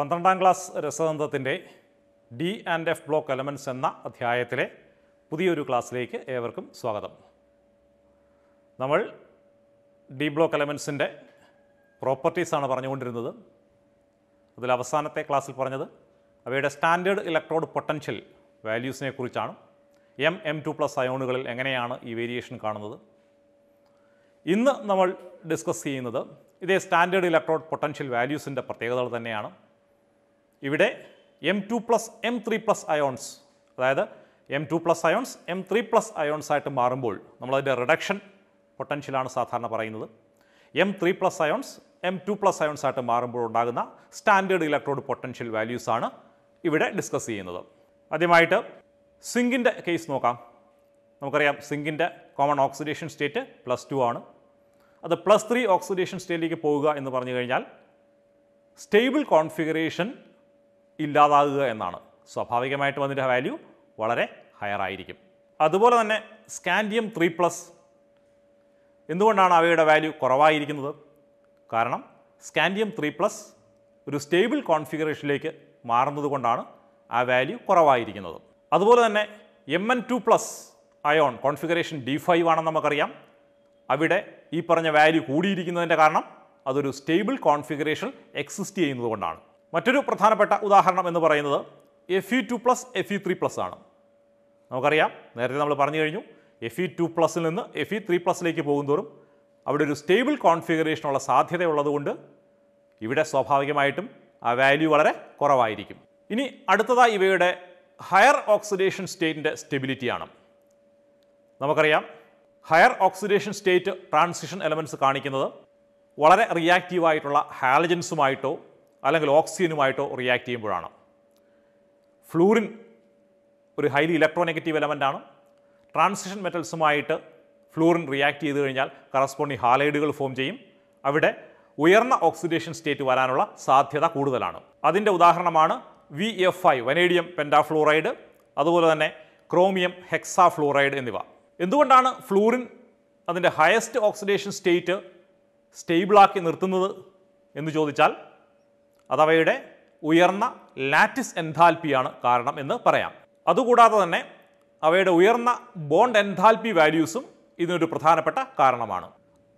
പന്ത്രണ്ടാം class രസതന്ത്രത്തിന്റെ D and F block elements എന്ന അധ്യായത്തിലെ പുതിയൊരു ക്ലാസ്സിലേക്ക് ഏവർക്കും സ്വാഗതം. നമ്മൾ ഡി ബ്ലോക്ക് എലമെന്റ്സിന്റെ പ്രോപ്പർട്ടീസാണ് പറഞ്ഞുകൊണ്ടിരുന്നത്. അതിൽ അവസാനത്തെ ക്ലാസ്സിൽ പറഞ്ഞത് അവയുടെ സ്റ്റാൻഡേർഡ് ഇലക്ട്രോഡ് പൊട്ടൻഷ്യൽ വാല്യൂസിനെ കുറിച്ചാണ്. എം എം ടു പ്ലസ് അയോണുകളിൽ എങ്ങനെയാണ് ഈ വേരിയേഷൻ കാണുന്നത്? ഇന്ന് നമ്മൾ ഡിസ്കസ് ചെയ്യുന്നത് ഇതേ സ്റ്റാൻഡേർഡ് ഇലക്ട്രോഡ് പൊട്ടൻഷ്യൽ വാല്യൂസിന്റെ പ്രത്യേകതകൾ തന്നെയാണ്. ഇവിടെ M two plus M three plus ions അതായത് M two plus ions M three plus ions ആയിട്ട് മാറുമ്പോൾ നമ്മളതിന്റെ റിഡക്ഷൻ പൊട്ടൻഷ്യലാണ് സാധാരണ പറയുന്നത്. M three plus ions M two plus ions ആയിട്ട് മാറുമ്പോൾ ഉണ്ടാകുന്ന സ്റ്റാൻഡേർഡ് ഇലക്ട്രോഡ് പൊട്ടൻഷ്യൽ വാല്യൂസ് ആണ് ഇവിടെ ഡിസ്കസ് ചെയ്യുന്നത്. ആദ്യമായിട്ട് സിങ്കിന്റെ കേസ് നോക്കാം. നമുക്കറിയാം സിങ്കിന്റെ common oxidation state plus two ആണ്. അത് പ്ലസ് ത്രീ ഓക്സിഡേഷൻ സ്റ്റേറ്റിലേക്ക് പോവുക എന്ന് പറഞ്ഞു കഴിഞ്ഞാൽ സ്റ്റേബിൾ കോൺഫിഗറേഷൻ ഇല്ലാതാകുക എന്നാണ്. സ്വാഭാവികമായിട്ടും അതിന്റെ വാല്യൂ വളരെ ഹയർ ആയിരിക്കും. അതുപോലെ തന്നെ സ്കാൻഡിയം ത്രീ പ്ലസ് എന്തുകൊണ്ടാണ് അവയുടെ വാല്യൂ കുറവായിരിക്കുന്നത്? കാരണം സ്കാൻഡിയം ത്രീ പ്ലസ് ഒരു സ്റ്റേബിൾ കോൺഫിഗറേഷനിലേക്ക് മാറുന്നത് കൊണ്ടാണ് ആ വാല്യൂ കുറവായിരിക്കുന്നത്. അതുപോലെ തന്നെ M N two plus ion configuration D five ആണെന്ന് നമുക്കറിയാം. അവിടെ ഈ പറഞ്ഞ വാല്യൂ കൂടിയിരിക്കുന്നതിന്റെ കാരണം അതൊരു സ്റ്റേബിൾ കോൺഫിഗറേഷൻ എക്സിസ്റ്റ് ചെയ്യുന്നത് കൊണ്ടാണ്. മറ്റൊരു പ്രധാനപ്പെട്ട ഉദാഹരണം എന്ന് പറയുന്നത് F E two plus F E three plus ആണ്. നമുക്കറിയാം നേരത്തെ നമ്മൾ പറഞ്ഞു കഴിഞ്ഞു എഫ് ഇ ടു പ്ലസിൽ നിന്ന് എഫ് ഇ ത്രീ പ്ലസിലേക്ക് പോകുന്തോറും അവിടെ ഒരു സ്റ്റേബിൾ കോൺഫിഗറേഷനുള്ള സാധ്യതയുള്ളതുകൊണ്ട് ഇവിടെ സ്വാഭാവികമായിട്ടും ആ വാല്യൂ വളരെ കുറവായിരിക്കും. ഇനി അടുത്തതായി ഇവയുടെ ഹയർ ഓക്സിഡേഷൻ സ്റ്റേറ്റിന്റെ സ്റ്റെബിലിറ്റിയാണ് നമുക്കറിയാം higher oxidation state transition elements കാണിക്കുന്നത് വളരെ റിയാക്റ്റീവായിട്ടുള്ള ഹാലജൻസുമായിട്ടോ അല്ലെങ്കിൽ ഓക്സിജനുമായിട്ടോ റിയാക്ട് ചെയ്യുമ്പോഴാണ്. ഫ്ലൂറിൻ ഒരു ഹൈലി ഇലക്ട്രോനെഗറ്റീവ് എലമെന്റ് ആണ്. ട്രാൻസിഷൻ മെറ്റൽസുമായിട്ട് ഫ്ലൂറിൻ റിയാക്ട് ചെയ്ത് കഴിഞ്ഞാൽ കറസ്പോണ്ടിങ് ഹാലൈഡുകൾ ഫോം ചെയ്യും. അവിടെ ഉയർന്ന ഓക്സിഡേഷൻ സ്റ്റേറ്റ് വരാനുള്ള സാധ്യത കൂടുതലാണ്. അതിന്റെ ഉദാഹരണമാണ് V F I vanadium pentafluoride അതുപോലെ തന്നെ ക്രോമിയം ഹെക്സാഫ്ലൂറൈഡ് എന്നിവ. എന്തുകൊണ്ടാണ് ഫ്ലൂറിൻ അതിന്റെ ഹയസ്റ്റ് ഓക്സിഡേഷൻ സ്റ്റേറ്റ് സ്റ്റേബിളാക്കി നിർത്തുന്നത് എന്ന് ചോദിച്ചാൽ അതവയുടെ ഉയർന്ന ലാറ്റിസ് എൻതാൽപ്പിയാണ് കാരണം എന്ന് പറയാം. അതുകൂടാതെ തന്നെ അവയുടെ ഉയർന്ന ബോണ്ട് എൻതാൽപ്പി വാല്യൂസും ഇതിനൊരു പ്രധാനപ്പെട്ട കാരണമാണ്.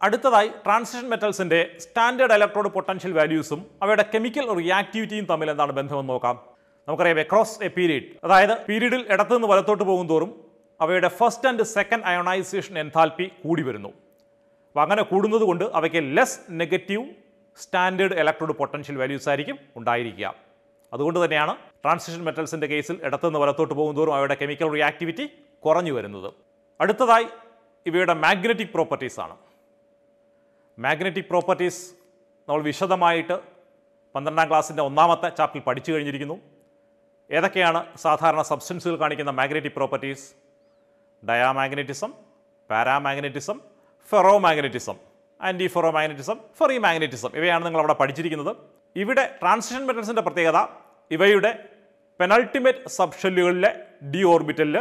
അടുത്തതായി ട്രാൻസിഷൻ മെറ്റൽസിന്റെ സ്റ്റാൻഡേർഡ് ഇലക്ട്രോഡ് പൊട്ടൻഷ്യൽ വാല്യൂസും അവയുടെ കെമിക്കൽ റിയാക്ടിവിറ്റിയും തമ്മിൽ എന്താണ് ബന്ധമെന്ന് നോക്കാം. നമുക്കറിയാം എക്രോസ് എ പീരീഡ്. അതായത് പീരീഡിൽ ഇടത്തുനിന്ന് വലത്തോട്ട് പോകും തോറും അവയുടെ first and second ionization enthalpy കൂടി വരുന്നു. അപ്പോൾ അങ്ങനെ കൂടുന്നത് കൊണ്ട് അവയ്ക്ക് less negative standard electrode potential values ആയിരിക്കും ഉണ്ടായിരിക്കുക. അതുകൊണ്ട് തന്നെയാണ് ട്രാൻസിഷൻ മെറ്റൽസിന്റെ കേസിൽ ഇടത്തുനിന്ന് വലത്തോട്ട് പോകുന്തോറും അവയുടെ കെമിക്കൽ റിയാക്ടിവിറ്റി കുറഞ്ഞു വരുന്നത്. അടുത്തതായി ഇവയുടെ മാഗ്നറ്റിക് പ്രോപ്പർട്ടീസ് ആണ്. മാഗ്നറ്റിക് പ്രോപ്പർട്ടീസ് നമ്മൾ വിശദമായിട്ട് പന്ത്രണ്ടാം ക്ലാസ്സിന്റെ ഒന്നാമത്തെ ചാപ്റ്ററിൽ പഠിച്ചു കഴിഞ്ഞിരിക്കുന്നു. ഏതൊക്കെയാണ് സാധാരണ സബ്സ്റ്റൻസുകൾ കാണിക്കുന്ന magnetic properties? Diamagnetism paramagnetism ferromagnetism antiferromagnetism ferrimagnetism ഇവയാണ് നിങ്ങൾ അവിടെ പഠിച്ചിരിക്കുന്നത്. ഇവിടെ ട്രാൻസിഷൻ മെറ്റൽസിന്റെ പ്രത്യേകത ഇവയുടെ പെനൾട്ടിമേറ്റ് സബ്ഷെല്ലുകളിലെ ഡി ഓർബിറ്റലിൽ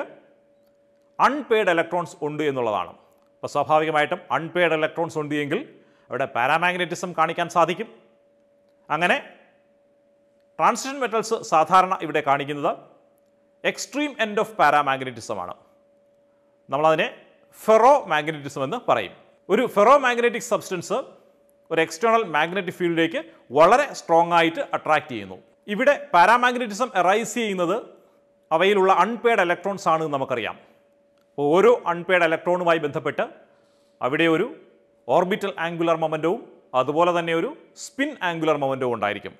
അൺപെയ്ഡ് ഇലക്ട്രോൺസ് ഉണ്ട് എന്നുള്ളതാണ്. അപ്പോൾ സ്വാഭാവികമായിട്ടും അൺപെയ്ഡ് ഇലക്ട്രോൺസ് ഉണ്ട് എങ്കിൽ അവിടെ പാരാമാഗ്നറ്റിസം കാണിക്കാൻ സാധിക്കും. അങ്ങനെ ട്രാൻസിഷൻ മെറ്റൽസ് സാധാരണ ഇവിടെ കാണിക്കുന്നത് എക്സ്ട്രീം എൻഡ് ഓഫ് പാരാമാഗ്നറ്റിസമാണ് നമ്മളതിനെ ഫെറോ മാഗ്നറ്റിസം എന്ന് പറയും. ഒരു ഫെറോ മാഗ്നറ്റിക് സബ്സ്റ്റൻസ് ഒരു എക്സ്റ്റേണൽ മാഗ്നറ്റിക് ഫീൽഡിലേക്ക് വളരെ സ്ട്രോങ് ആയിട്ട് അട്രാക്റ്റ് ചെയ്യുന്നു. ഇവിടെ പാരാമാഗ്നറ്റിസം എറൈസ് ചെയ്യുന്നത് അവയിലുള്ള അൺപെയ്ഡ് ഇലക്ട്രോൺസ് ആണ് നമുക്കറിയാം. അപ്പോൾ ഓരോ അൺപെയ്ഡ് ഇലക്ട്രോണുമായി ബന്ധപ്പെട്ട് അവിടെ ഒരു ഓർബിറ്റൽ ആംഗുലർ മൊമെന്റവും അതുപോലെ തന്നെ ഒരു സ്പിൻ ആംഗുലർ മൊമെന്റവും ഉണ്ടായിരിക്കും.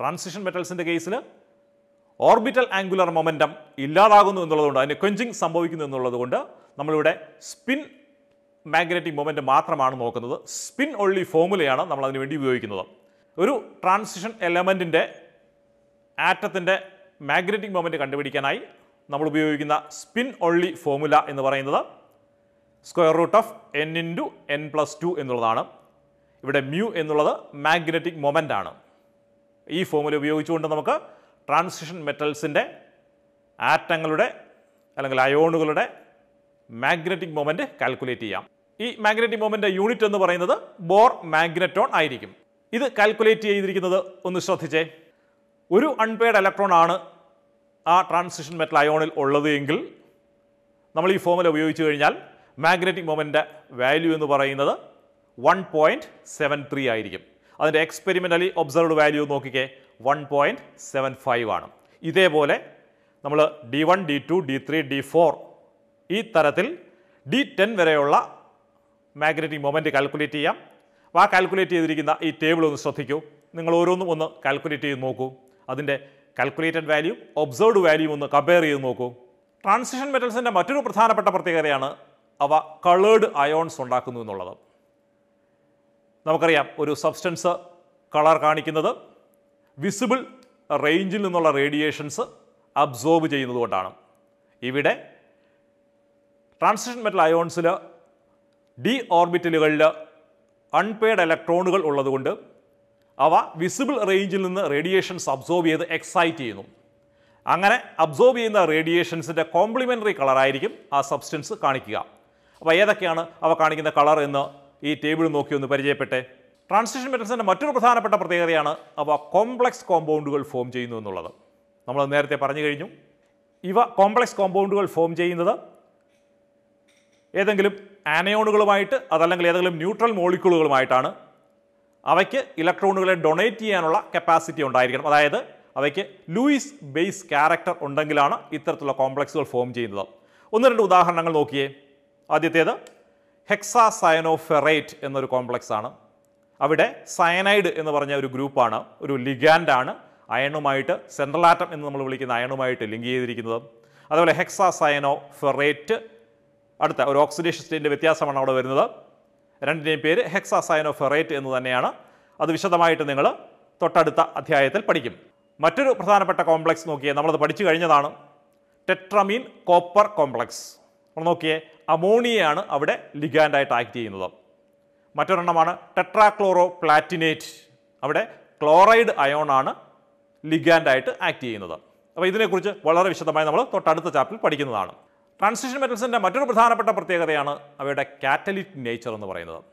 ട്രാൻസിഷൻ മെറ്റൽസിന്റെ കേസിൽ ഓർബിറ്റൽ ആംഗുലർ മൊമെന്റം ഇല്ലാതാകുന്നു എന്നുള്ളതുകൊണ്ട് അതിന് ക്വഞ്ചിങ് സംഭവിക്കുന്നു എന്നുള്ളതുകൊണ്ട് നമ്മളിവിടെ സ്പിൻ മാഗ്നറ്റിക് മൊമെന്റ് മാത്രമാണ് നോക്കുന്നത്. സ്പിൻ ഒള്ളി ഫോമുലയാണ് നമ്മൾ അതിന് വേണ്ടി ഉപയോഗിക്കുന്നത്. ഒരു ട്രാൻസിഷൻ എലമെന്റിന്റെ ആറ്റത്തിന്റെ മാഗ്നറ്റിക് മൊമെന്റ് കണ്ടുപിടിക്കാനായി നമ്മൾ ഉപയോഗിക്കുന്ന സ്പിൻ ഒള്ളി ഫോമുല എന്ന് പറയുന്നത് square root of N into N plus two എന്നുള്ളതാണ്. ഇവിടെ മ്യൂ എന്നുള്ളത് മാഗ്നറ്റിക് മൊമെന്റ് ആണ്. ഈ ഫോമുല ഉപയോഗിച്ചുകൊണ്ട് നമുക്ക് ട്രാൻസിഷൻ മെറ്റൽസിന്റെ ആറ്റങ്ങളുടെ അല്ലെങ്കിൽ അയോണുകളുടെ മാഗ്നറ്റിക് മൊമെന്റ് കാൽക്കുലേറ്റ് ചെയ്യാം. ഈ മാഗ്നറ്റിക് മൊമെന്റ് യൂണിറ്റ് എന്ന് പറയുന്നത് ബോർ മാഗ്നറ്റോൺ ആയിരിക്കും. ഇത് കാൽക്കുലേറ്റ് ചെയ്തിരിക്കുന്നത് ഒന്ന് ശ്രദ്ധിച്ചേ. ഒരു അൺപെയ്ഡ് ഇലക്ട്രോൺ ആണ് ആ ട്രാൻസിഷൻ മെറ്റൽ അയോണിൽ ഉള്ളത് എങ്കിൽ നമ്മൾ ഈ ഫോമുല ഉപയോഗിച്ച് കഴിഞ്ഞാൽ മാഗ്നറ്റിക് മൊമെന്റ് വാല്യൂ എന്ന് പറയുന്നത് വൺ പോയിന്റ് സെവൻ ത്രീ ആയിരിക്കും. അതിന്റെ എക്സ്പെരിമെന്റലി ഒബ്സർവ്ഡ് വാല്യൂ നോക്കിക്കേ വൺ പോയിന്റ് സെവൻ ഫൈവ് ആണ്. ഇതേപോലെ നമ്മൾ D one D two D three D four ഈ തരത്തിൽ ഡി ടെൻ വരെയുള്ള മാഗ്നറ്റിക് മൊമെന്റ് കാൽക്കുലേറ്റ് ചെയ്യാം. അപ്പോൾ ആ കാൽക്കുലേറ്റ് ചെയ്തിരിക്കുന്ന ഈ ടേബിൾ ഒന്ന് ശ്രദ്ധിക്കൂ. നിങ്ങൾ ഓരോന്നും ഒന്ന് കാൽക്കുലേറ്റ് ചെയ്ത് നോക്കൂ. അതിന്റെ കാൽക്കുലേറ്റഡ് വാല്യൂ ഒബ്സർവ്ഡ് വാല്യൂ ഒന്ന് കമ്പയർ ചെയ്ത് നോക്കൂ. ട്രാൻസിഷൻ മെറ്റൽസിന്റെ മറ്റൊരു പ്രധാനപ്പെട്ട പ്രത്യേകതയാണ് അവ കളേർഡ് അയോൺസ് ഉണ്ടാക്കുന്നു എന്നുള്ളത്. നമുക്കറിയാം ഒരു സബ്സ്റ്റൻസ് കളർ കാണിക്കുന്നത് വിസിബിൾ റേഞ്ചിൽ നിന്നുള്ള റേഡിയേഷൻസ് അബ്സോർബ് ചെയ്യുന്നതുകൊണ്ടാണ് ഇവിടെ ട്രാൻസിഷൻ മെറ്റൽ അയോൺസിൽ ഡി ഓർബിറ്റലുകളിൽ അൺപെയ്ഡ് ഇലക്ട്രോണുകൾ ഉള്ളതുകൊണ്ട് അവ വിസിബിൾ റേഞ്ചിൽ നിന്ന് റേഡിയേഷൻസ് അബ്സോർബ് ചെയ്ത് എക്സൈറ്റ് ചെയ്യുന്നു. അങ്ങനെ അബ്സോർബ് ചെയ്യുന്ന റേഡിയേഷൻസിന്റെ കോംപ്ലിമെന്ററി കളറായിരിക്കും ആ സബ്സ്റ്റൻസ് കാണിക്കുക. അപ്പോൾ ഏതൊക്കെയാണ് അവ കാണിക്കുന്ന കളർ എന്ന് ഈ ടേബിൾ നോക്കി ഒന്ന് പരിചയപ്പെട്ടെ. ട്രാൻസിഷൻ മെറ്റൽസിന്റെ മറ്റൊരു പ്രധാനപ്പെട്ട പ്രത്യേകതയാണ് അവ കോംപ്ലക്സ് കോമ്പൗണ്ടുകൾ ഫോം ചെയ്യുന്നു എന്നുള്ളത്. നമ്മൾ നേരത്തെ പറഞ്ഞു കഴിഞ്ഞു. ഇവ കോംപ്ലക്സ് കോമ്പൗണ്ടുകൾ ഫോം ചെയ്യുന്നത് ഏതെങ്കിലും ആനയോണുകളുമായിട്ട് അതല്ലെങ്കിൽ ഏതെങ്കിലും ന്യൂട്രൽ മോളിക്യൂളുകളുമായിട്ടാണ് അവയ്ക്ക് ഇലക്ട്രോണുകളെ ഡൊണേറ്റ് ചെയ്യാനുള്ള കപ്പാസിറ്റി ഉണ്ടായിരിക്കണം. അതായത് അവയ്ക്ക് ലൂയിസ് ബേസ് ക്യാരക്ടർ ഉണ്ടെങ്കിലാണ് ഇത്തരത്തിലുള്ള കോംപ്ലക്സുകൾ ഫോം ചെയ്യുന്നത്. ഒന്ന് രണ്ട് ഉദാഹരണങ്ങൾ നോക്കിയേ. ആദ്യത്തേത് ഹെക്സാ സയനോഫെറേറ്റ് എന്നൊരു കോംപ്ലക്സ് ആണ്. അവിടെ സയനൈഡ് എന്ന് പറഞ്ഞ ഒരു ഗ്രൂപ്പാണ് ഒരു ലിഗാൻഡാണ് അയണുമായിട്ട് സെൻട്രൽ ആറ്റം എന്ന് നമ്മൾ വിളിക്കുന്ന അയണുമായിട്ട് ലിങ്ക് ചെയ്തിരിക്കുന്നത്. അതുപോലെ ഹെക്സാ ഫെറേറ്റ് അടുത്ത ഒരു ഓക്സിഡേഷൻ സ്റ്റേറ്റിന്റെ വ്യത്യാസമാണ് അവിടെ വരുന്നത്. രണ്ടിന്റെയും പേര് ഹെക്സാസൈനോഫെറേറ്റ് എന്ന് തന്നെയാണ്. അത് വിശദമായിട്ട് നിങ്ങൾ തൊട്ടടുത്ത അധ്യായത്തിൽ പഠിക്കും. മറ്റൊരു പ്രധാനപ്പെട്ട കോംപ്ലക്സ് നോക്കിയേ നമ്മളത് പഠിച്ചു കഴിഞ്ഞതാണ്. ടെട്രമീൻ കോപ്പർ കോംപ്ലക്സ് നമ്മൾ നോക്കിയേ അമോണിയയാണ് അവിടെ ലിഗാൻഡായിട്ട് ആക്ട് ചെയ്യുന്നത്. മറ്റൊരെണ്ണമാണ് ടെട്രാക്ലോറോ പ്ലാറ്റിനേറ്റ് അവിടെ ക്ലോറൈഡ് അയോണാണ് ലിഗാൻഡായിട്ട് ആക്ട് ചെയ്യുന്നത്. അപ്പോൾ ഇതിനെക്കുറിച്ച് വളരെ വിശദമായി നമ്മൾ തൊട്ടടുത്ത ചാപ്റ്ററിൽ പഠിക്കുന്നതാണ്. ട്രാൻസിഷൻ മെറ്റൽസിന്റെ മറ്റൊരു പ്രധാനപ്പെട്ട പ്രത്യേകതയാണ് അവയുടെ കാറ്റലിറ്റ് നേച്ചർ എന്ന് പറയുന്നത്.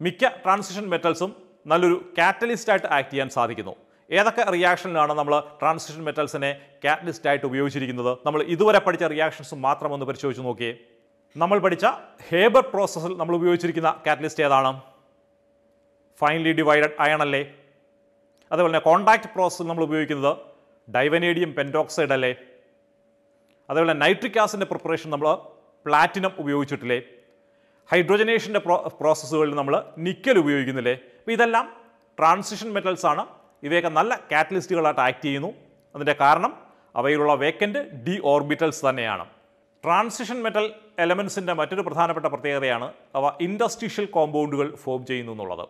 മിക്ക ട്രാൻസിഷൻ മെറ്റൽസും നല്ലൊരു കാറ്റലിസ്റ്റായിട്ട് ആക്ട് ചെയ്യാൻ സാധിക്കുന്നു. ഏതൊക്കെ റിയാക്ഷനിലാണ് നമ്മൾ ട്രാൻസിഷൻ മെറ്റൽസിനെ കാറ്റലിസ്റ്റായിട്ട് ഉപയോഗിച്ചിരിക്കുന്നത്? നമ്മൾ ഇതുവരെ പഠിച്ച റിയാക്ഷൻസ് മാത്രം ഒന്ന് പരിശോധിച്ച് നോക്കിയേ. നമ്മൾ പഠിച്ച ഹേബർ പ്രോസസ്സിൽ നമ്മൾ ഉപയോഗിച്ചിരിക്കുന്ന കാറ്റലിസ്റ്റ് ഏതാണ്? ഫൈനലി ഡിവൈഡഡ് അയൺ അല്ലേ? അതുപോലെ തന്നെ കോണ്ടാക്ട് പ്രോസസ്സിൽ നമ്മൾ ഉപയോഗിക്കുന്നത് ഡൈവനേഡിയം പെന്റോക്സൈഡ് അല്ലേ? അതേപോലെ നൈട്രിക് ആസിഡിന്റെ പ്രിപ്പറേഷൻ നമ്മൾ പ്ലാറ്റിനം ഉപയോഗിച്ചിട്ടില്ലേ? ഹൈഡ്രോജനേഷന്റെ പ്രോ പ്രോസസ്സുകളിൽ നമ്മൾ നിക്കൽ ഉപയോഗിക്കുന്നില്ലേ? അപ്പോൾ ഇതെല്ലാം ട്രാൻസിഷൻ മെറ്റൽസ് ആണ്. ഇവയൊക്കെ നല്ല കാറ്റലിസ്റ്റുകളായിട്ട് ആക്ട് ചെയ്യുന്നു. അതിന്റെ കാരണം അവയിലുള്ള വേക്കന്റ് ഡി ഓർബിറ്റൽസ് തന്നെയാണ്. ട്രാൻസിഷൻ മെറ്റൽ എലമെൻസിന്റെ മറ്റൊരു പ്രധാനപ്പെട്ട പ്രത്യേകതയാണ് അവ ഇൻഡസ്ട്രീഷ്യൽ കോമ്പൗണ്ടുകൾ ഫോം ചെയ്യുന്നു എന്നുള്ളത്.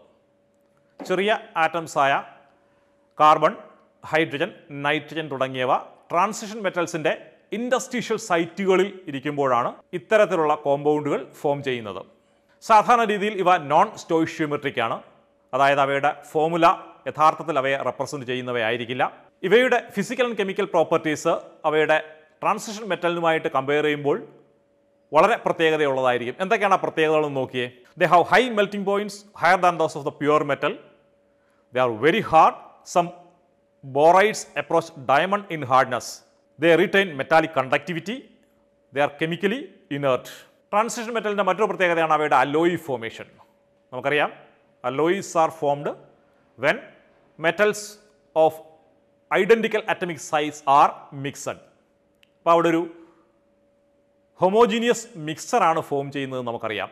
ചെറിയ ആറ്റംസായ കാർബൺ ഹൈഡ്രജൻ നൈട്രജൻ തുടങ്ങിയവ ട്രാൻസിഷൻ മെറ്റൽസിന്റെ ഇൻഡസ്ട്രീഷ്യൽ സൈറ്റുകളിൽ ഇരിക്കുമ്പോഴാണ് ഇത്തരത്തിലുള്ള കോമ്പൗണ്ടുകൾ ഫോം ചെയ്യുന്നത്. സാധാരണ രീതിയിൽ ഇവ നോൺ സ്റ്റോയിഷ്യോമെട്രിക് ആണ്. അതായത് അവയുടെ ഫോമുല യഥാർത്ഥത്തിൽ അവയെ റെപ്രസെന്റ് ചെയ്യുന്നവയായിരിക്കില്ല. ഇവയുടെ ഫിസിക്കൽ ആൻഡ് കെമിക്കൽ പ്രോപ്പർട്ടീസ് അവയുടെ ട്രാൻസിഷൻ മെറ്റലിനുമായിട്ട് കമ്പയർ ചെയ്യുമ്പോൾ വളരെ പ്രത്യേകതയുള്ളതായിരിക്കും. എന്തൊക്കെയാണ് ആ പ്രത്യേകതകളെന്ന് നോക്കിയേ? They have high melting points higher than those of the pure metal they are very hard some borides approach diamond in hardness they retain metallic conductivity they are chemically inert transition മെറ്റലിന്റെ മറ്റൊരു പ്രത്യേകതയാണ് അവയുടെ alloy formation നമുക്കറിയാം. Alloys are formed when metals of identical atomic size are mixed അപ്പോൾ അവിടെ ഒരു ഹൊമോജീനിയസ് മിക്സറാണ് form ചെയ്യുന്നത് നമുക്കറിയാം.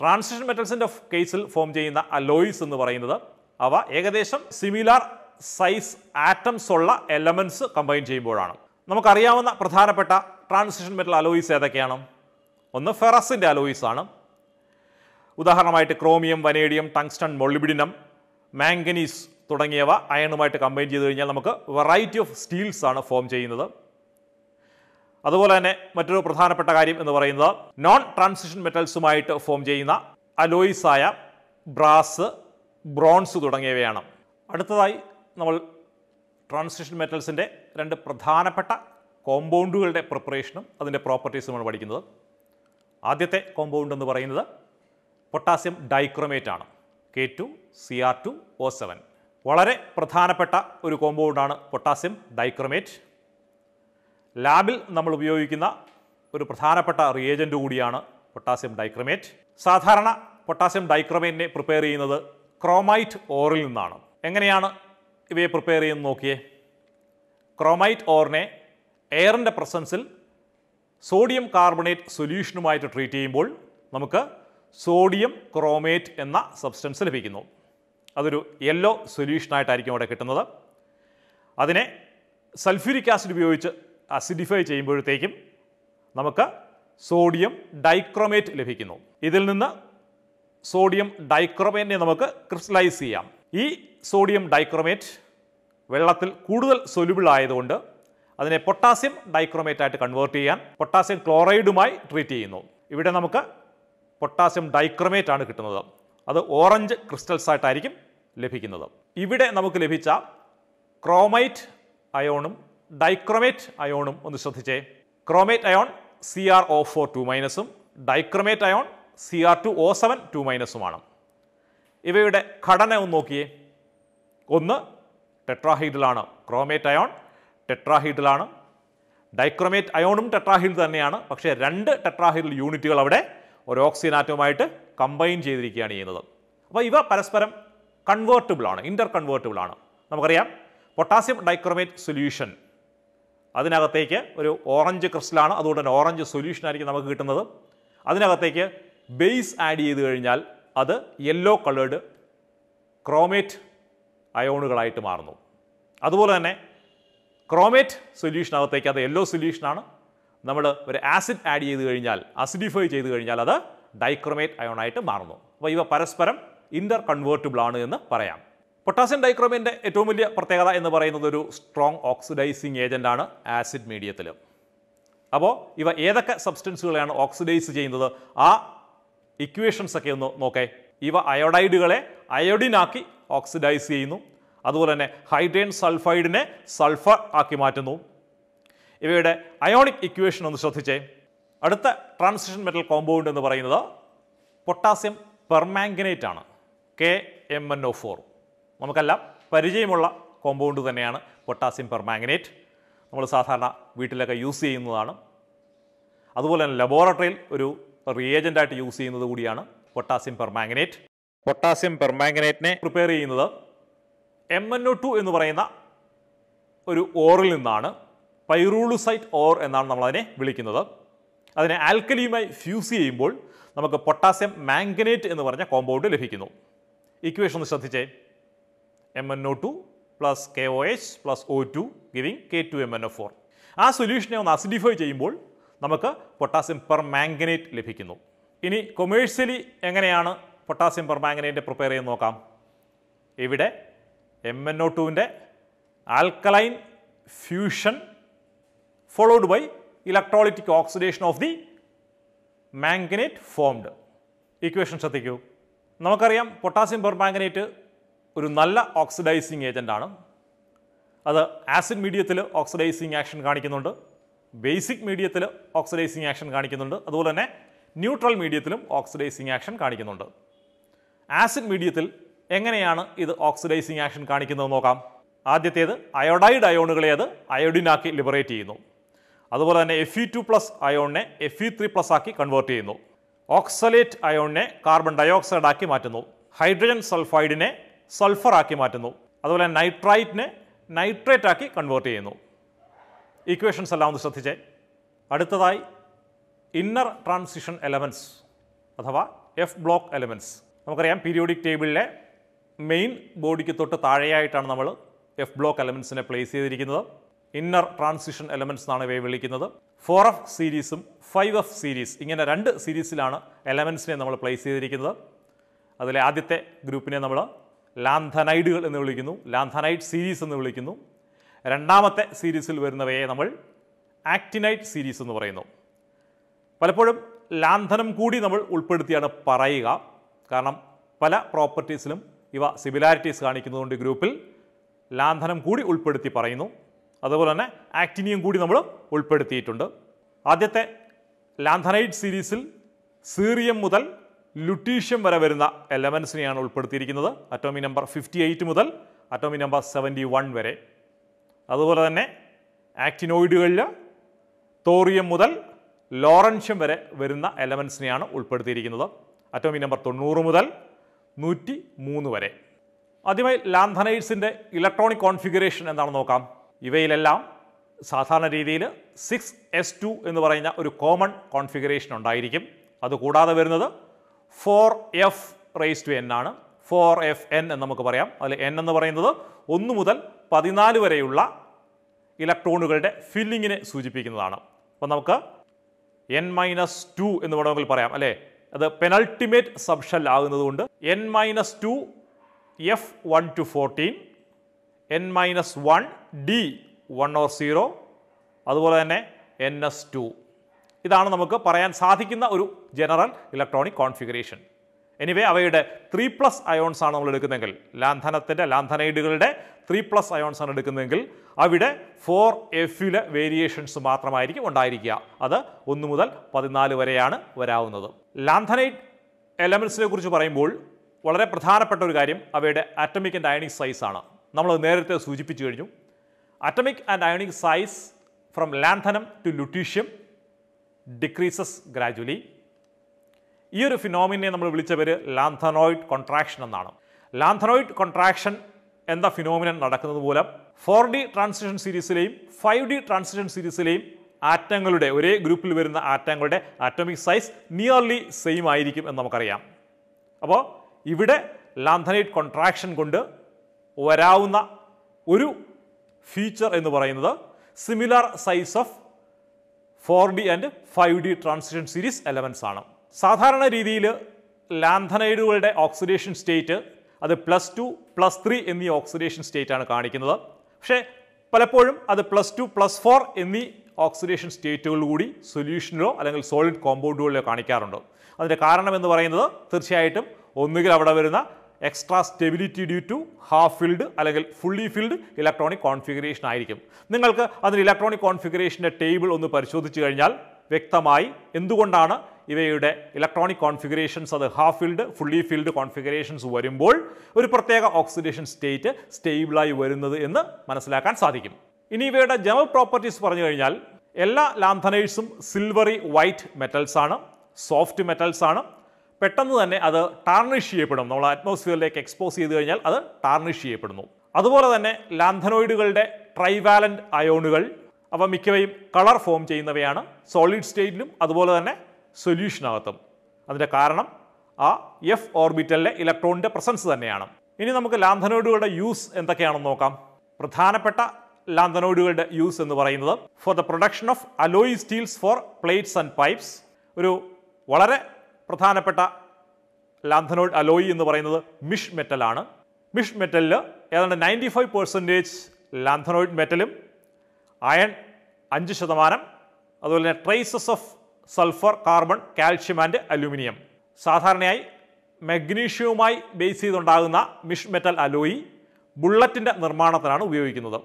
Transition മെറ്റൽസിന്റെ കേസിൽ ഫോം ചെയ്യുന്ന അലോയിസ് എന്ന് പറയുന്നത് അവ ഏകദേശം സിമിലാർ സൈസ് ആറ്റംസ് ഉള്ള എലമെന്റ്സ് കമ്പൈൻ ചെയ്യുമ്പോഴാണ്. നമുക്കറിയാവുന്ന പ്രധാനപ്പെട്ട ട്രാൻസിഷൻ മെറ്റൽ അലോയിസ് ഏതൊക്കെയാണ്? ഒന്ന് ഫെറസിന്റെ അലോയിസ് ആണ്. ഉദാഹരണമായിട്ട് chromium vanadium tungsten molybdenum manganese തുടങ്ങിയവ അയണുമായിട്ട് കമ്പൈൻ ചെയ്ത് കഴിഞ്ഞാൽ നമുക്ക് വെറൈറ്റി ഓഫ് സ്റ്റീൽസ് ആണ് ഫോം ചെയ്യുന്നത്. അതുപോലെ തന്നെ മറ്റൊരു പ്രധാനപ്പെട്ട കാര്യം എന്ന് പറയുന്നത് നോൺ ട്രാൻസിഷൻ മെറ്റൽസുമായിട്ട് ഫോം ചെയ്യുന്ന അലോയിസായ ബ്രാസ് ബ്രോൺസ് തുടങ്ങിയവയാണ്. അടുത്തതായി നമ്മൾ ട്രാൻസിഷൻ മെറ്റൽസിന്റെ രണ്ട് പ്രധാനപ്പെട്ട കോമ്പൗണ്ടുകളുടെ പ്രിപ്പറേഷനും അതിന്റെ പ്രോപ്പർട്ടീസുമാണ് പഠിക്കുന്നത്. ആദ്യത്തെ കോമ്പൗണ്ട് എന്ന് പറയുന്നത് പൊട്ടാസ്യം ഡൈക്രോമേറ്റ് ആണ് K two C R two O seven. വളരെ പ്രധാനപ്പെട്ട ഒരു കോമ്പൗണ്ടാണ് പൊട്ടാസ്യം ഡൈക്രോമേറ്റ്. ലാബിൽ നമ്മൾ ഉപയോഗിക്കുന്ന ഒരു പ്രധാനപ്പെട്ട റിയേജന്റ് കൂടിയാണ് പൊട്ടാസ്യം ഡൈക്രോമേറ്റ്. സാധാരണ പൊട്ടാസ്യം ഡൈക്രോമേറ്റിനെ പ്രിപ്പയർ ചെയ്യുന്നത് ക്രോമൈറ്റ് ഓറിൽ നിന്നാണ്. എങ്ങനെയാണ് ഇവയെ പ്രിപ്പയർ ചെയ്യുന്നത് നോക്കിയേ. ക്രോമൈറ്റ് ഓറിനെ എയറിന്റെ പ്രസൻസിൽ സോഡിയം കാർബണേറ്റ് സൊല്യൂഷനുമായിട്ട് ട്രീറ്റ് ചെയ്യുമ്പോൾ നമുക്ക് സോഡിയം ക്രോമേറ്റ് എന്ന സബ്സ്റ്റൻസ് ലഭിക്കുന്നു. അതൊരു യെല്ലോ സൊല്യൂഷനായിട്ടായിരിക്കും അവിടെ കിട്ടുന്നത്. അതിനെ സൾഫ്യൂരിക് ആസിഡ് ഉപയോഗിച്ച് അസിഡിഫൈ ചെയ്യുമ്പോഴത്തേക്കും നമുക്ക് സോഡിയം ഡൈക്രോമേറ്റ് ലഭിക്കുന്നു. ഇതിൽ നിന്ന് സോഡിയം ഡൈക്രോമേറ്റിനെ നമുക്ക് ക്രിസ്റ്റലൈസ് ചെയ്യാം. ഈ സോഡിയം ഡൈക്രോമേറ്റ് വെള്ളത്തിൽ കൂടുതൽ സൊലുബിൾ ആയതുകൊണ്ട് അതിനെ പൊട്ടാസ്യം ഡൈക്രോമേറ്റ് ആയിട്ട് കൺവേർട്ട് ചെയ്യാൻ പൊട്ടാസ്യം ക്ലോറൈഡുമായി ട്രീറ്റ് ചെയ്യുന്നു. ഇവിടെ നമുക്ക് പൊട്ടാസ്യം ഡൈക്രോമേറ്റ് ആണ് കിട്ടുന്നത്. അത് ഓറഞ്ച് ക്രിസ്റ്റൽസ് ആയിട്ടായിരിക്കും ലഭിക്കുന്നത്. ഇവിടെ നമുക്ക് ലഭിച്ച ക്രോമൈറ്റ് അയോണും ഡൈക്രോമേറ്റ് അയോണും ഒന്ന് ശ്രദ്ധിച്ചേ. Chromate ion C R O four two മൈനസും dichromate ion C R two O seven two മൈനസുമാണ് ഇവയുടെ ഘടന ഒന്ന് നോക്കിയേ. ഒന്ന് ടെട്രാഹീഡിലാണ് ക്രോമേറ്റ് അയോൺ. ടെട്രാഹീഡിലാണ് ഡൈക്രോമേറ്റ് അയോണും ടെട്രാഹീഡ് തന്നെയാണ്. പക്ഷേ രണ്ട് ടെട്രാഹീഡിൽ യൂണിറ്റുകൾ അവിടെ ഒരു ഓക്സിജൻ ആറ്റവുമായിട്ട് കമ്പൈൻ ചെയ്തിരിക്കുകയാണ് ചെയ്യുന്നത്. അപ്പോൾ ഇവ പരസ്പരം കൺവേർട്ടബിൾ ആണ് ഇന്റർ കൺവേർട്ടബിൾ ആണ്. നമുക്കറിയാം പൊട്ടാസ്യം ഡൈക്രോമേറ്റ് സൊല്യൂഷൻ അതിനകത്തേക്ക് ഒരു ഓറഞ്ച് ക്രിസ്റ്റലാണ് അതുകൊണ്ട് തന്നെ ഓറഞ്ച് സൊല്യൂഷൻ ആയിരിക്കും നമുക്ക് കിട്ടുന്നത്. അതിനകത്തേക്ക് ബേസ് ആഡ് ചെയ്ത് കഴിഞ്ഞാൽ അത് യെല്ലോ കളേർഡ് ക്രോമേറ്റ് അയോണുകളായിട്ട് മാറുന്നു. അതുപോലെ തന്നെ ക്രോമേറ്റ് സൊല്യൂഷനകത്തേക്ക് അത് യെല്ലോ സൊല്യൂഷനാണ് നമ്മൾ ഒരു ആസിഡ് ആഡ് ചെയ്ത് കഴിഞ്ഞാൽ അസിഡിഫൈ ചെയ്ത് കഴിഞ്ഞാൽ അത് ഡൈക്രോമേറ്റ് അയോണായിട്ട് മാറുന്നു. അപ്പോൾ ഇവ പരസ്പരം ഇന്റർ കൺവേർട്ടിബിൾ ആണ് എന്ന് പറയാം. പൊട്ടാസ്യം ഡൈക്രോമേറ്റിന്റെ ഏറ്റവും വലിയ പ്രത്യേകത എന്ന് പറയുന്നത് ഒരു സ്ട്രോങ് ഓക്സിഡൈസിങ് ഏജന്റ് ആണ് ആസിഡ് മീഡിയത്തിൽ അപ്പോൾ ഇവ ഏതൊക്കെ സബ്സ്റ്റൻസുകളെയാണ് ഓക്സിഡൈസ് ചെയ്യുന്നത്? ആ ഇക്വേഷൻസ് ഒക്കെ ഒന്ന് നോക്കേ. ഇവ അയോഡൈഡുകളെ അയോഡിനാക്കി ഓക്സിഡൈസ് ചെയ്യുന്നു. അതുപോലെ തന്നെ ഹൈഡ്രേൻ സൾഫൈഡിനെ സൾഫർ ആക്കി മാറ്റുന്നു. ഇവയുടെ അയോണിക് ഇക്വേഷൻ ഒന്ന് ശ്രദ്ധിച്ചേ. അടുത്ത ട്രാൻസിഷൻ മെറ്റൽ കോമ്പൗണ്ട് എന്ന് പറയുന്നത് പൊട്ടാസ്യം പെർമാംഗനേറ്റ് ആണ്. K M N O four നമുക്കെല്ലാം പരിചയമുള്ള കോമ്പൗണ്ട് തന്നെയാണ് പൊട്ടാസ്യം പെർമാംഗനേറ്റ് നമ്മൾ സാധാരണ വീട്ടിലൊക്കെ യൂസ് ചെയ്യുന്നതാണ്. അതുപോലെ തന്നെ ലബോറട്ടറിയിൽ ഒരു റിയേജന്റായിട്ട് യൂസ് ചെയ്യുന്നത് കൂടിയാണ് പൊട്ടാസ്യം പെർമാംഗനേറ്റ് പൊട്ടാസ്യം പെർമാംഗനേറ്റിനെ പ്രിപ്പയർ ചെയ്യുന്നത് എം എൻ ഒ ടു എന്ന് പറയുന്ന ഒരു ഓറിൽ നിന്നാണ് പൈറൂളുസൈറ്റ് ഓർ എന്നാണ് നമ്മൾ അതിനെ വിളിക്കുന്നത്. അതിനെ ആൽക്കലിയുമായി ഫ്യൂസ് ചെയ്യുമ്പോൾ നമുക്ക് പൊട്ടാസ്യം മാംഗനേറ്റ് എന്ന് പറഞ്ഞ കോമ്പൗണ്ട് ലഭിക്കുന്നു. ഇക്വേഷൻ ഒന്ന് ശ്രദ്ധിച്ചേ. M N O two plus K O H plus O two giving K two M N O four ആ സൊല്യൂഷനെ ഒന്ന് അസിഡിഫൈ ചെയ്യുമ്പോൾ നമുക്ക് പൊട്ടാസ്യം പെർ മാംഗനേറ്റ് ലഭിക്കുന്നു. ഇനി കൊമേഴ്ഷ്യലി എങ്ങനെയാണ് പൊട്ടാസ്യം പെർ മാംഗനേറ്റ് പ്രിപ്പയർ ചെയ്ത് നോക്കാം. ഇവിടെ എം എൻ ഒ ടുവിന്റെ alkaline fusion followed by electrolytic oxidation of the manganate formed equation ശ്രദ്ധിക്കൂ. നമുക്കറിയാം പൊട്ടാസ്യം പെർമാംഗനേറ്റ് ഒരു നല്ല ഓക്സിഡൈസിങ് ഏജന്റാണ് അത് ആസിഡ് മീഡിയത്തിൽ ഓക്സിഡൈസിങ് ആക്ഷൻ കാണിക്കുന്നുണ്ട്. ബേസിക് മീഡിയത്തിൽ ഓക്സിഡൈസിങ് ആക്ഷൻ കാണിക്കുന്നുണ്ട്. അതുപോലെ തന്നെ ന്യൂട്രൽ മീഡിയത്തിലും ഓക്സിഡൈസിങ് ആക്ഷൻ കാണിക്കുന്നുണ്ട്. ആസിഡ് മീഡിയത്തിൽ എങ്ങനെയാണ് ഇത് ഓക്സിഡൈസിങ് ആക്ഷൻ കാണിക്കുന്നത് നോക്കാം. ആദ്യത്തേത് അയോഡൈഡ് അയോണുകളെ അത് അയോഡിനാക്കി ലിബറേറ്റ് ചെയ്യുന്നു. അതുപോലെ തന്നെ എഫ് ഇ ടു പ്ലസ് അയോണിനെ എഫ് ഇ ത്രീ പ്ലസ് ആക്കി കൺവേർട്ട് ചെയ്യുന്നു. ഓക്സലേറ്റ് അയോണിനെ കാർബൺ ഡയോക്സൈഡ് ആക്കി മാറ്റുന്നു. ഹൈഡ്രജൻ സൾഫൈഡിനെ സൾഫർ ആക്കി മാറ്റുന്നു. അതുപോലെ നൈട്രൈറ്റിനെ നൈട്രേറ്റ് ആക്കി കൺവേർട്ട് ചെയ്യുന്നു. ഇക്വേഷൻസ് എല്ലാം ഒന്ന് ശ്രദ്ധിച്ചേ. അടുത്തതായി ഇന്നർ ട്രാൻസിഷൻ എലമെന്റ്സ് അഥവാ എഫ് ബ്ലോക്ക് എലമെന്റ്സ് നമുക്കറിയാം പീരിയോഡിക് ടേബിളിലെ മെയിൻ ബോഡിക്ക് തൊട്ട് താഴെയായിട്ടാണ് നമ്മൾ എഫ് ബ്ലോക്ക് എലമെന്റ്സിനെ പ്ലേസ് ചെയ്തിരിക്കുന്നത്. ഇന്നർ ട്രാൻസിഷൻ എലമെന്റ്സ് എന്നാണ് ഇവയെ വിളിക്കുന്നത്. ഫോർ എഫ് സീരീസും ഫൈവ് എഫ് സീരീസ് ഇങ്ങനെ രണ്ട് സീരീസിലാണ് എലമെന്റ്സിനെ നമ്മൾ പ്ലേസ് ചെയ്തിരിക്കുന്നത്. അതിലെ ആദ്യത്തെ ഗ്രൂപ്പിനെ നമ്മൾ ലാന്ധനൈഡുകൾ എന്ന് വിളിക്കുന്നു. ലാന്ധനൈഡ് സീരീസ് എന്ന് വിളിക്കുന്നു. രണ്ടാമത്തെ സീരീസിൽ വരുന്നവയെ നമ്മൾ ആക്ടിനൈറ്റ് സീരീസ് എന്ന് പറയുന്നു. പലപ്പോഴും ലാന്ധനം കൂടി നമ്മൾ ഉൾപ്പെടുത്തിയാണ് പറയുക. കാരണം പല പ്രോപ്പർട്ടീസിലും ഇവ സിമിലാരിറ്റീസ് കാണിക്കുന്നതുകൊണ്ട് ഗ്രൂപ്പിൽ ലാന്ധനം കൂടി ഉൾപ്പെടുത്തി പറയുന്നു. അതുപോലെ തന്നെ ആക്ടിനിയം കൂടി നമ്മൾ ഉൾപ്പെടുത്തിയിട്ടുണ്ട്. ആദ്യത്തെ ലാന്ധനൈറ്റ് സീരീസിൽ സീറിയം മുതൽ ലുട്ടീഷ്യം വരെ വരുന്ന എലമെൻസിനെയാണ് ഉൾപ്പെടുത്തിയിരിക്കുന്നത്. അറ്റോമി നമ്പർ ഫിഫ്റ്റി മുതൽ അറ്റോമി നമ്പർ സെവന്റി വരെ. അതുപോലെ തന്നെ ആക്ടിനോയിഡുകളിൽ തോറിയം മുതൽ ലോറൻഷ്യം വരെ വരുന്ന എലമെൻസിനെയാണ് ഉൾപ്പെടുത്തിയിരിക്കുന്നത്. അറ്റോമിക് നമ്പർ തൊണ്ണൂറ് മുതൽ നൂറ്റി മൂന്ന് വരെ. ആദ്യമായി ലാന്തനൈഡ്സിന്റെ ഇലക്ട്രോണിക് കോൺഫിഗറേഷൻ എന്താണെന്ന് നോക്കാം. ഇവയിലെല്ലാം സാധാരണ രീതിയിൽ സിക്സ് എസ് ടു എന്ന് പറയുന്ന ഒരു കോമൺ കോൺഫിഗറേഷൻ ഉണ്ടായിരിക്കും. അതുകൂടാതെ വരുന്നത് four F raise to N ആണ്. ഫോർ എഫ് എൻ എന്ന് നമുക്ക് പറയാം. അതിൽ എൻ എന്ന് പറയുന്നത് ഒന്ന് മുതൽ പതിനാല് വരെയുള്ള ഇലക്ട്രോണുകളുടെ ഫില്ലിങ്ങിനെ സൂചിപ്പിക്കുന്നതാണ്. അപ്പോൾ നമുക്ക് എൻ മൈനസ് ടു എന്ന് വേണമെങ്കിൽ പറയാം അല്ലേ? അത് penultimate subshell ആകുന്നതുകൊണ്ട് N minus two F one to fourteen N minus one D one or zero അതുപോലെ തന്നെ എൻ എസ് ടു ഇതാണ് നമുക്ക് പറയാൻ സാധിക്കുന്ന ഒരു ജനറൽ ഇലക്ട്രോണിക് കോൺഫിഗറേഷൻ എനിവേ അവയുടെ ത്രീ പ്ലസ് അയോൺസ് ആണ് നമ്മൾ എടുക്കുന്നതെങ്കിൽ ലാന്ധനത്തിന്റെ ലാന്ധനൈഡുകളുടെ ത്രീ പ്ലസ് അയോൺസ് ആണ് എടുക്കുന്നതെങ്കിൽ അവിടെ ഫോർ എഫിലെ വേരിയേഷൻസ് മാത്രമായിരിക്കും ഉണ്ടായിരിക്കുക. അത് ഒന്ന് മുതൽ പതിനാല് വരെയാണ് വരാവുന്നത്. ലാന്ധനൈഡ് എലമെൻസിനെ കുറിച്ച് പറയുമ്പോൾ വളരെ പ്രധാനപ്പെട്ട ഒരു കാര്യം അവയുടെ അറ്റമിക് ആൻഡ് അയണിക് സൈസ് ആണ്. നമ്മൾ നേരത്തെ സൂചിപ്പിച്ചു കഴിഞ്ഞു. Atomic and ionic size from lanthanum to lutetium decreases gradually ഈ ഒരു ഫിനോമിനെ നമ്മൾ വിളിച്ച പേര് ലാന്തനോയിഡ് കോൺട്രാക്ഷൻ എന്നാണ്. ലാന്തനോയിഡ് കോൺട്രാക്ഷൻ എന്ന ഫിനോമിനൻ നടക്കുന്നത് മൂലം ഫോർ ഡി ട്രാൻസിഷൻ സീരീസിലെയും ഫൈവ് ഡി ട്രാൻസിഷൻ സീരീസിലെയും ആറ്റങ്ങളുടെ ഒരേ ഗ്രൂപ്പിൽ വരുന്ന ആറ്റങ്ങളുടെ ആറ്റോമിക് സൈസ് നിയർലി സെയിം ആയിരിക്കും എന്ന് നമുക്കറിയാം. അപ്പോൾ ഇവിടെ ലാന്തനൈറ്റ് കോൺട്രാക്ഷൻ കൊണ്ട് വരാവുന്ന ഒരു ഫീച്ചർ എന്ന് പറയുന്നത് similar size of four D and five D transition series elements ആണ്. സാധാരണ രീതിയിൽ ലാന്ധനൈഡുകളുടെ ഓക്സിഡേഷൻ സ്റ്റേറ്റ് അത് പ്ലസ് ടു പ്ലസ് ത്രീ എന്നീ ഓക്സിഡേഷൻ സ്റ്റേറ്റ് ആണ് കാണിക്കുന്നത്. പക്ഷേ പലപ്പോഴും അത് പ്ലസ് ടു പ്ലസ് ഫോർ എന്നീ ഓക്സിഡേഷൻ സ്റ്റേറ്റുകൾ കൂടി സൊല്യൂഷനിലോ അല്ലെങ്കിൽ സോളിഡ് കോമ്പൗണ്ടുകളിലോ കാണിക്കാറുണ്ട്. അതിന്റെ കാരണം എന്ന് പറയുന്നത് തീർച്ചയായിട്ടും ഒന്നുകിൽ അവിടെ വരുന്ന extra stability due to half filled അല്ലെങ്കിൽ ഫുള്ളി ഫിൽഡ് ഇലക്ട്രോണിക് കോൺഫിഗറേഷൻ ആയിരിക്കും. നിങ്ങൾക്ക് അതിന് ഇലക്ട്രോണിക് കോൺഫിഗറേഷന്റെ ടേബിൾ ഒന്ന് പരിശോധിച്ച് കഴിഞ്ഞാൽ വ്യക്തമായി എന്തുകൊണ്ടാണ് ഇവയുടെ ഇലക്ട്രോണിക് കോൺഫിഗറേഷൻസ് അത് half filled fully filled configurations വരുമ്പോൾ ഒരു പ്രത്യേക ഓക്സിഡേഷൻ സ്റ്റേറ്റ് സ്റ്റേബിളായി വരുന്നത് എന്ന് മനസ്സിലാക്കാൻ സാധിക്കും. ഇനി ഇവയുടെ ജനറൽ പ്രോപ്പർട്ടീസ് പറഞ്ഞു കഴിഞ്ഞാൽ എല്ലാ ലാന്തനൈഡ്സും സിൽവറി വൈറ്റ് മെറ്റൽസ് ആണ് സോഫ്റ്റ് മെറ്റൽസ് ആണ്. പെട്ടെന്ന് തന്നെ അത് ടാർണിഷ് ചെയ്യപ്പെടും നമ്മൾ അറ്റ്മോസ്ഫിയറിലേക്ക് എക്സ്പോസ് ചെയ്ത് കഴിഞ്ഞാൽ അത് ടാർണിഷ് ചെയ്യപ്പെടുന്നു. അതുപോലെ തന്നെ ലാന്ധനോയിഡുകളുടെ ട്രൈവാലന്റ് അയോണുകൾ അവ മിക്കവയും കളർ ഫോം ചെയ്യുന്നവയാണ്. സോളിഡ് സ്റ്റേറ്റിലും അതുപോലെ തന്നെ സൊല്യൂഷനകത്തും അതിന്റെ കാരണം ആ എഫ് ഓർബിറ്റലിലെ ഇലക്ട്രോണിന്റെ പ്രസൻസ് തന്നെയാണ്. ഇനി നമുക്ക് ലാന്തനോയിഡുകളുടെ യൂസ് എന്തൊക്കെയാണെന്ന് നോക്കാം. പ്രധാനപ്പെട്ട ലാന്തനോയിഡുകളുടെ യൂസ് എന്ന് പറയുന്നത് for the production of alloy steels for plates and pipes ഒരു വളരെ പ്രധാനപ്പെട്ട ലാന്ധനോയിഡ് അലോയി എന്ന് പറയുന്നത് മിഷ് മെറ്റലാണ് മിഷ് മെറ്റലിൽ ഏതാണ്ട് നയന്റി ഫൈവ് പെർസെന്റേജ് ലാന്തനോയിഡ് മെറ്റലും അയൺ അഞ്ച് ശതമാനം അതുപോലെ തന്നെ traces of sulphur carbon calcium and aluminium. സാധാരണയായി മഗ്നീഷ്യവുമായി ബേസ് ചെയ്തുണ്ടാകുന്ന മിഷ് മെറ്റൽ അലോയി ബുള്ളറ്റിന്റെ നിർമ്മാണത്തിനാണ് ഉപയോഗിക്കുന്നത്.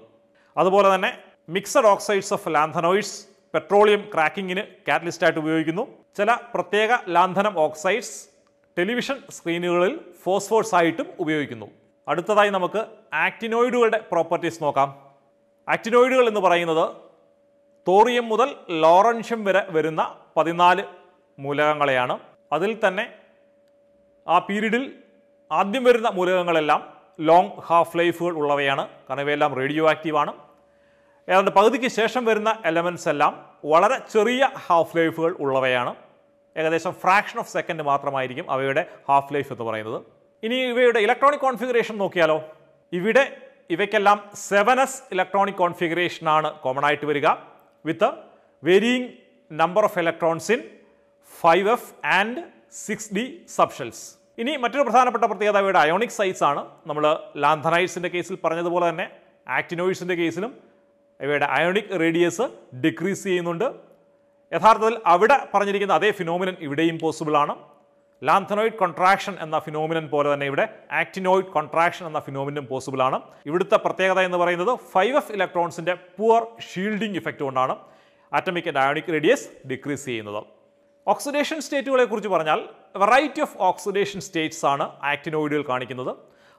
അതുപോലെ തന്നെ mixed oxides of lanthanoids petroleum ക്രാക്കിങ്ങിന് കാറ്റലിസ്റ്റായിട്ട് ഉപയോഗിക്കുന്നു. ചില പ്രത്യേക ലാന്ധനം ഓക്സൈഡ്സ് ടെലിവിഷൻ സ്ക്രീനുകളിൽ ഫോസ്ഫോഴ്സ് ആയിട്ടും ഉപയോഗിക്കുന്നു. അടുത്തതായി നമുക്ക് ആക്ടിനോയിഡുകളുടെ പ്രോപ്പർട്ടീസ് നോക്കാം. ആക്ടിനോയിഡുകൾ എന്ന് പറയുന്നത് തോറിയം മുതൽ ലോറൻഷ്യം വരെ വരുന്ന പതിനാല് മൂലകങ്ങളെയാണ്. അതിൽ തന്നെ ആ പീരീഡിൽ ആദ്യം വരുന്ന മൂലകങ്ങളെല്ലാം ലോങ് ഹാഫ് ലൈഫുകൾ ഉള്ളവയാണ്. കാരണം ഇവയെല്ലാം റേഡിയോ ആക്റ്റീവാണ് ഏതാണ്ട് പകുതിക്ക് ശേഷം വരുന്ന എലമെൻസ് എല്ലാം വളരെ ചെറിയ ഹാഫ് ലൈഫുകൾ ഉള്ളവയാണ്. ഏകദേശം ഫ്രാക്ഷൻ ഓഫ് സെക്കൻഡ് മാത്രമായിരിക്കും അവയുടെ ഹാഫ് ലൈഫ് എന്ന് പറയുന്നത്. ഇനി ഇവയുടെ ഇലക്ട്രോണിക് കോൺഫിഗറേഷൻ നോക്കിയാലോ. ഇവിടെ ഇവയ്ക്കെല്ലാം സെവൻ എസ് ഇലക്ട്രോണിക് കോൺഫിഗറേഷനാണ് കോമൺ ആയിട്ട് വരിക. Varying number of electrons in five F and six D subshells ഇനി മറ്റൊരു പ്രധാനപ്പെട്ട പ്രത്യേകത ഇവയുടെ അയോണിക് സൈസ് ആണ്. നമ്മൾ ലാന്തനൈഡ്സിന്റെ കേസിൽ പറഞ്ഞതുപോലെ തന്നെ ആക്ടിനോയിഡ്സിന്റെ കേസിലും ഇവയുടെ അയോണിക് റേഡിയസ് ഡിക്രീസ് ചെയ്യുന്നുണ്ട്. യഥാർത്ഥത്തിൽ അവിടെ പറഞ്ഞിരിക്കുന്ന അതേ ഫിനോമിനൻ ഇവിടെയും പോസിബിൾ ആണ്. ലാന്തനോയിഡ് കോൺട്രാക്ഷൻ എന്ന ഫിനോമിനൻ പോലെ തന്നെ ഇവിടെ ആക്ടിനോയിഡ് കോൺട്രാക്ഷൻ എന്ന ഫിനോമിനും പോസിബിൾ ആണ്. ഇവിടുത്തെ പ്രത്യേകത എന്ന് പറയുന്നത് ഫൈവ് എഫ് ഇലക്ട്രോൺസിന്റെ പുവർ ഷീൽഡിംഗ് ഇഫക്റ്റ് കൊണ്ടാണ് atomic and ionic radius decrease ചെയ്യുന്നത്. ഓക്സിഡേഷൻ സ്റ്റേറ്റുകളെ കുറിച്ച് പറഞ്ഞാൽ വെറൈറ്റി ഓഫ് ഓക്സിഡേഷൻ സ്റ്റേറ്റ്സ് ആണ് ആക്ടിനോയിഡുകൾ കാണിക്കുന്നത്.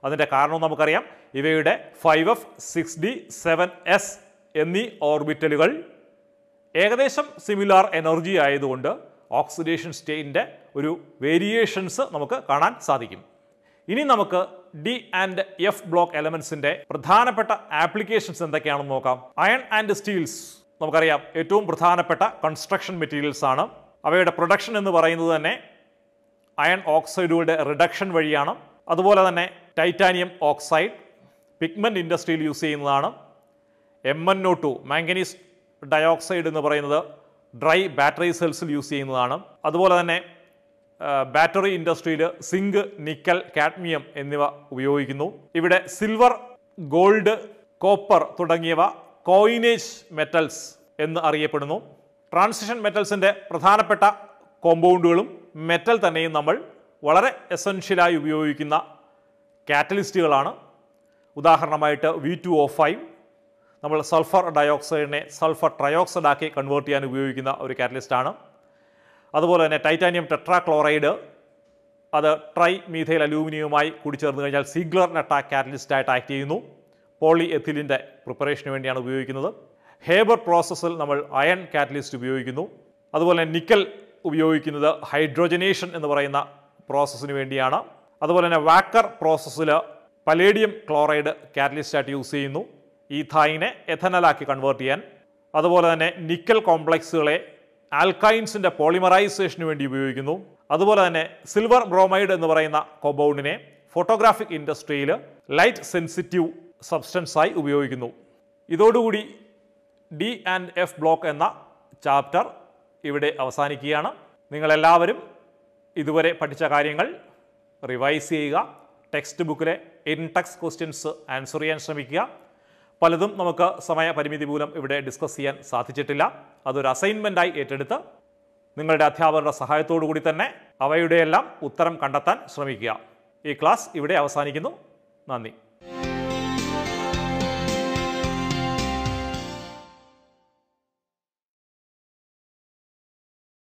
അതിന്റെ കാരണവും നമുക്കറിയാം. ഇവയുടെ five F six D seven S എന്നീ ഓർബിറ്റലുകൾ ഏകദേശം സിമിലാർ എനർജി ആയതുകൊണ്ട് ഓക്സിഡേഷൻ സ്റ്റേറ്റിന്റെ ഒരു വേരിയേഷൻസ് നമുക്ക് കാണാൻ സാധിക്കും. ഇനി നമുക്ക് ഡി ആൻഡ് എഫ് ബ്ലോക്ക് എലമെന്റ്സിന്റെ പ്രധാനപ്പെട്ട ആപ്ലിക്കേഷൻസ് എന്തൊക്കെയാണെന്ന് നോക്കാം. അയൺ ആൻഡ് സ്റ്റീൽസ് നമുക്കറിയാം. ഏറ്റവും പ്രധാനപ്പെട്ട കൺസ്ട്രക്ഷൻ മെറ്റീരിയൽസ് ആണ്. അവയുടെ പ്രൊഡക്ഷൻ എന്ന് പറയുന്നത് തന്നെ അയൺ ഓക്സൈഡുകളുടെ റിഡക്ഷൻ വഴിയാണ്. അതുപോലെ തന്നെ ടൈറ്റാനിയം ഓക്സൈഡ് പിഗ്മെന്റ് ഇൻഡസ്ട്രിയിൽ യൂസ് ചെയ്യുന്നതാണ്. M N O two manganese dioxide എന്ന് പറയുന്നത് ഡ്രൈ ബാറ്ററി സെൽസിൽ യൂസ് ചെയ്യുന്നതാണ്. അതുപോലെ തന്നെ ബാറ്ററി ഇൻഡസ്ട്രിയിൽ സിങ്ക് നിക്കൽ കാഡ്മിയം എന്നിവ ഉപയോഗിക്കുന്നു. ഇവിടെ സിൽവർ ഗോൾഡ് കോപ്പർ തുടങ്ങിയവ കോയിനേജ് മെറ്റൽസ് എന്ന് അറിയപ്പെടുന്നു. ട്രാൻസിഷൻ മെറ്റൽസിന്റെ പ്രധാനപ്പെട്ട കോമ്പൗണ്ടുകളും മെറ്റൽ തന്നെയും നമ്മൾ വളരെ എസൻഷ്യലായി ഉപയോഗിക്കുന്ന കാറ്റലിസ്റ്റുകളാണ്. ഉദാഹരണമായിട്ട് വി ടു ഒ ഫൈവ് നമ്മൾ സൾഫർ ഡയോക്സൈഡിനെ സൾഫർ ട്രയോക്സൈഡാക്കി കൺവേർട്ട് ചെയ്യാൻ ഉപയോഗിക്കുന്ന ഒരു കാറ്റലിസ്റ്റാണ്. അതുപോലെ തന്നെ ടൈറ്റാനിയം ടെട്രാക്ലോറൈഡ് അത് ട്രൈ മീഥൈൽ അലൂമിനിയവുമായി കൂടിച്ചേർന്ന് കഴിഞ്ഞാൽ സിഗ്ലർ നെട്ട കാറ്റലിസ്റ്റായിട്ട് ആക്ട് ചെയ്യുന്നു. പോളി എഥിലിന്റെ പ്രിപ്പറേഷന് വേണ്ടിയാണ് ഉപയോഗിക്കുന്നത്. ഹേബർ പ്രോസസ്സിൽ നമ്മൾ അയൺ കാറ്റലിസ്റ്റ് ഉപയോഗിക്കുന്നു. അതുപോലെ തന്നെ നിക്കൽ ഉപയോഗിക്കുന്നത് ഹൈഡ്രോജനേഷൻ എന്ന് പറയുന്ന പ്രോസസ്സിന് വേണ്ടിയാണ്. അതുപോലെ തന്നെ വാക്കർ പ്രോസസ്സിൽ പലേഡിയം ക്ലോറൈഡ് കാറ്റലിസ്റ്റായിട്ട് യൂസ് ചെയ്യുന്നു. ഈഥായിനെ എഥനലാക്കി കൺവേർട്ട് ചെയ്യാൻ. അതുപോലെ തന്നെ നിക്കൽ കോംപ്ലക്സുകളെ ആൽക്കൈൻസിന്റെ പോളിമറൈസേഷന് വേണ്ടി ഉപയോഗിക്കുന്നു. അതുപോലെ തന്നെ സിൽവർ ബ്രോമൈഡ് എന്ന് പറയുന്ന കോമ്പൗണ്ടിനെ ഫോട്ടോഗ്രാഫിക് ഇൻഡസ്ട്രിയിൽ ലൈറ്റ് സെൻസിറ്റീവ് സബ്സ്റ്റൻസായി ഉപയോഗിക്കുന്നു. ഇതോടുകൂടി ഡി ആൻഡ് എഫ് ബ്ലോക്ക് എന്ന ചാപ്റ്റർ ഇവിടെ അവസാനിക്കുകയാണ്. നിങ്ങളെല്ലാവരും ഇതുവരെ പഠിച്ച കാര്യങ്ങൾ റിവൈസ് ചെയ്യുക. ടെക്സ്റ്റ് ബുക്കിലെ ഇൻടെക്സ് ക്വസ്റ്റ്യൻസ് ആൻസർ ചെയ്യാൻ ശ്രമിക്കുക. പലതും നമുക്ക് സമയപരിമിതി മൂലം ഇവിടെ ഡിസ്കസ് ചെയ്യാൻ സാധിച്ചിട്ടില്ല. അതൊരു അസൈൻമെന്റായി ഏറ്റെടുത്ത് നിങ്ങളുടെ അധ്യാപകരുടെ സഹായത്തോടു കൂടി തന്നെ അവയുടെയെല്ലാം ഉത്തരം കണ്ടെത്താൻ ശ്രമിക്കുക. ഈ ക്ലാസ് ഇവിടെ അവസാനിക്കുന്നു. നന്ദി.